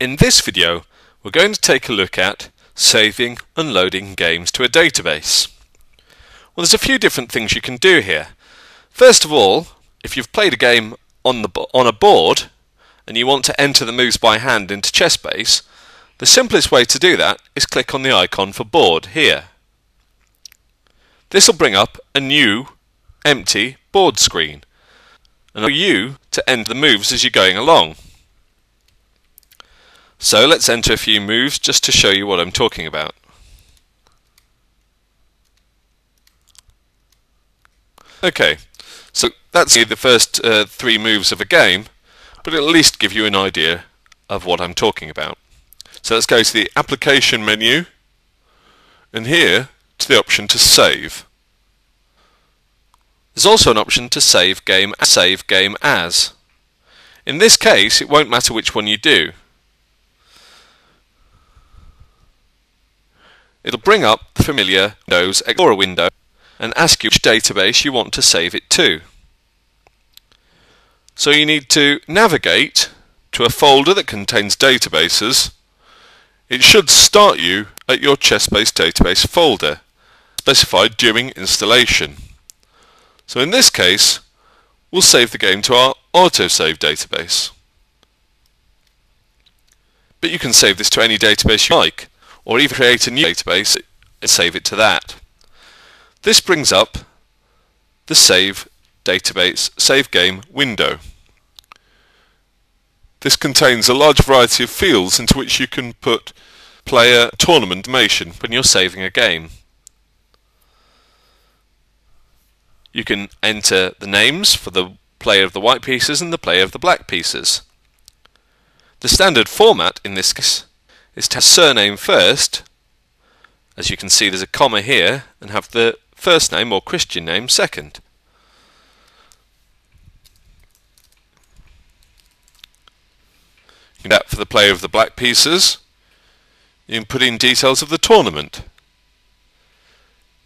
In this video we're going to take a look at saving and loading games to a database. Well there's a few different things you can do here. First of all, if you've played a game on the on a board and you want to enter the moves by hand into ChessBase, the simplest way to do that is click on the icon for board here. This will bring up a new empty board screen and allow you to enter the moves as you're going along. So let's enter a few moves just to show you what I'm talking about. Okay, so that's the first uh, three moves of a game, but at least give you an idea of what I'm talking about. So let's go to the application menu and here to the option to save. There's also an option to save game save game as. In this case it won't matter which one you do. It'll bring up the familiar Windows Explorer window and ask you which database you want to save it to. So you need to navigate to a folder that contains databases. It should start you at your ChessBase database folder specified during installation. So in this case, we'll save the game to our autosave database. But you can save this to any database you like or even create a new database and save it to that. This brings up the save database save game window. This contains a large variety of fields into which you can put player tournament information when you're saving a game. You can enter the names for the player of the white pieces and the player of the black pieces. The standard format in this case is to have surname first. As you can see there's a comma here and have the first name or Christian name second. You can for the play of the black pieces you can put in details of the tournament.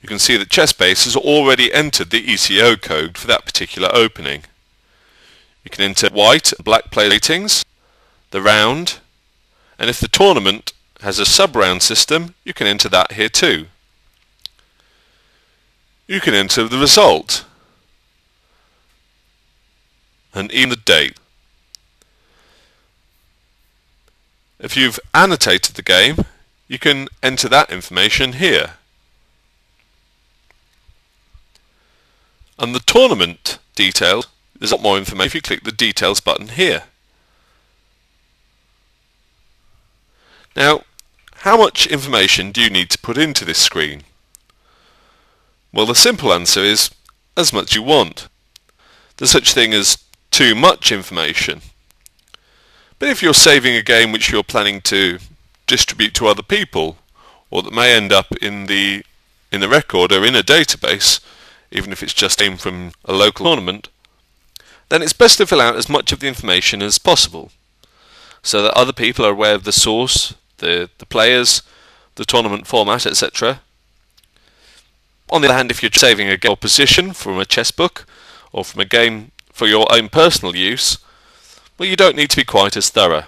You can see that ChessBase has already entered the ECO code for that particular opening. You can enter white and black play ratings, the round, and if the tournament has a sub-round system, you can enter that here too. You can enter the result and even the date. If you've annotated the game, you can enter that information here. And the tournament details, there's a lot more information if you click the details button here. Now, how much information do you need to put into this screen? Well, the simple answer is as much you want. There's such thing as too much information. But if you're saving a game which you're planning to distribute to other people, or that may end up in the in the record or in a database, even if it's just aimed from a local tournament, then it's best to fill out as much of the information as possible, so that other people are aware of the source, the, the players, the tournament format, etc. On the other hand, if you're saving a game or position from a chess book or from a game for your own personal use, well, you don't need to be quite as thorough.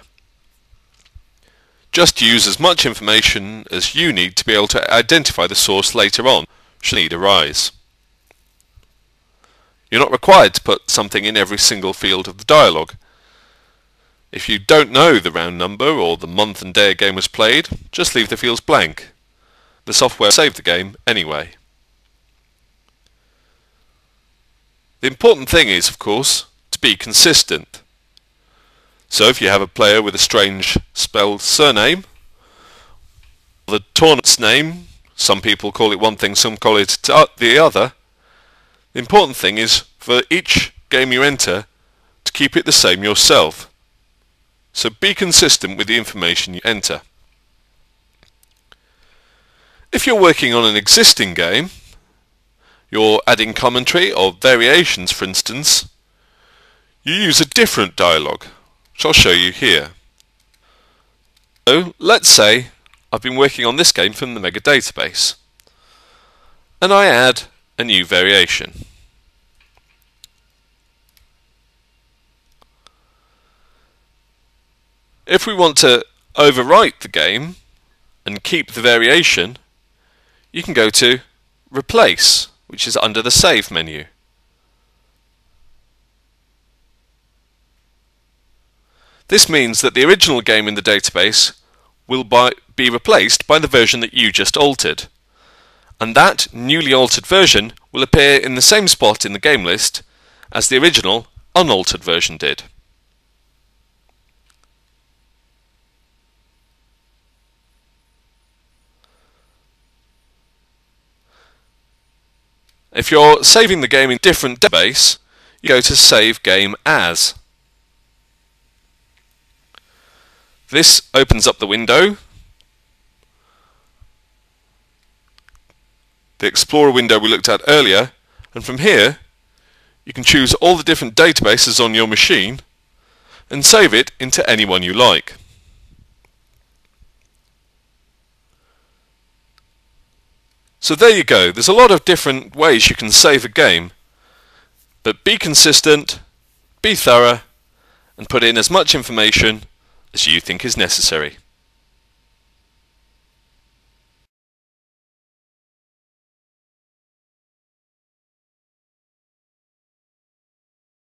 Just use as much information as you need to be able to identify the source later on, should need arise. You're not required to put something in every single field of the dialogue. If you don't know the round number or the month and day a game was played, just leave the fields blank. The software will save the game anyway. The important thing is, of course, to be consistent. So if you have a player with a strange spelled surname, the tournament's name, some people call it one thing, some call it the other, the important thing is for each game you enter to keep it the same yourself. So be consistent with the information you enter. If you're working on an existing game, you're adding commentary or variations for instance, you use a different dialogue, which I'll show you here. So let's say I've been working on this game from the Mega database, and I add a new variation. If we want to overwrite the game and keep the variation, you can go to Replace, which is under the Save menu. This means that the original game in the database will be replaced by the version that you just altered. And that newly altered version will appear in the same spot in the game list as the original unaltered version did. If you're saving the game in different database, you go to Save Game As. This opens up the window. The Explorer window we looked at earlier, and from here you can choose all the different databases on your machine and save it into any one you like. So there you go, there's a lot of different ways you can save a game, but be consistent, be thorough, and put in as much information as you think is necessary.